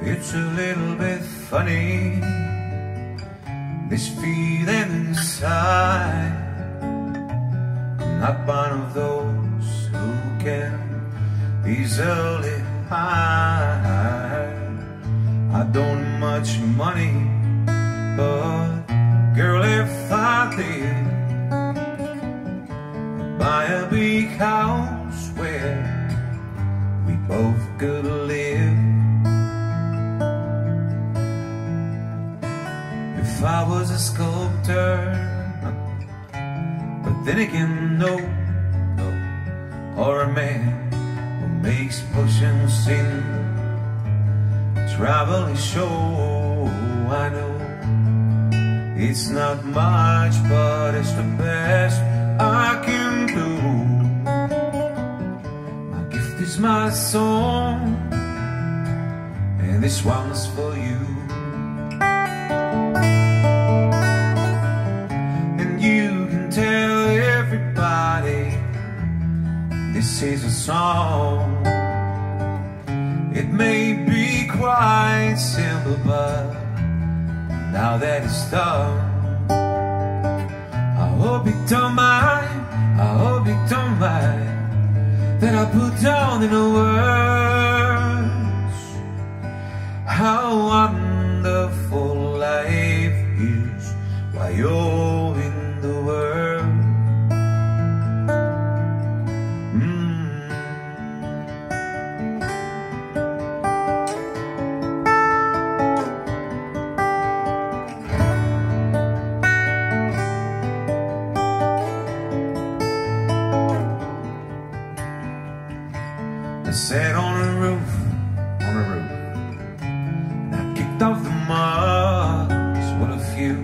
It's a little bit funny, this feeling inside. I'm not one of those who can easily hide. I don't much money, but girl, if I did, I'd buy a big house where we both could a sculptor, but then again, no, no, or a man who makes potions sing, travel is show. I know it's not much, but it's the best I can do. My gift is my song, and this one's for you. A song. It may be quite simple, but now that it's done, I hope you don't mind. I hope you don't mind that I put down in the words I sat on a roof, on a roof, and I kicked off the marks with a few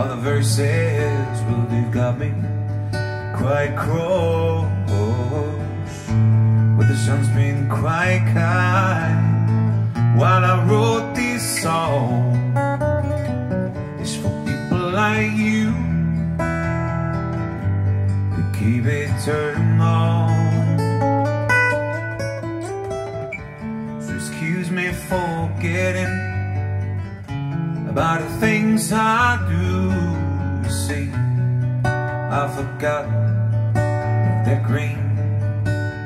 other verses. Well, they've got me quite cross. With the sun's been quite kind while I wrote this song. It's for people like you to keep it turning on. Excuse me for getting about the things I do. You see, I forgot that green,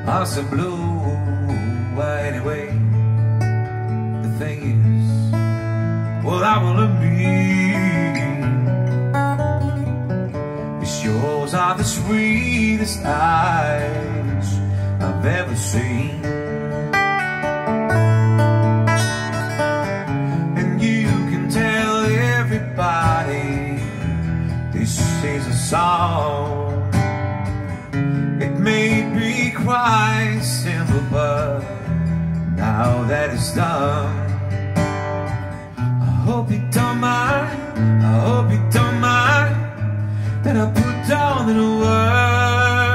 I said blue. Anyway, the thing is, what I wanna be. Is yours are the sweetest eyes I've ever seen. Song. It may be quite simple, but now that it's done, I hope you don't mind. I hope you don't mind that I put down in words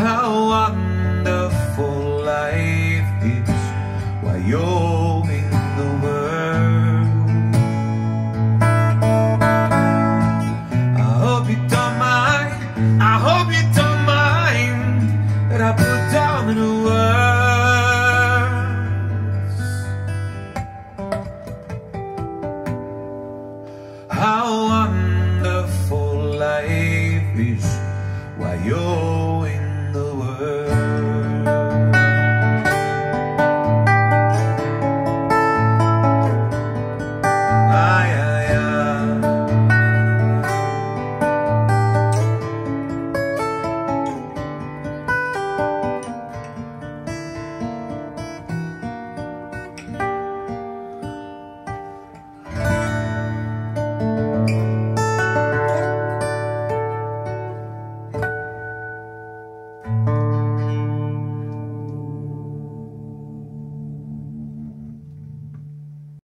how wonderful life is while you're in the world. I put down in words how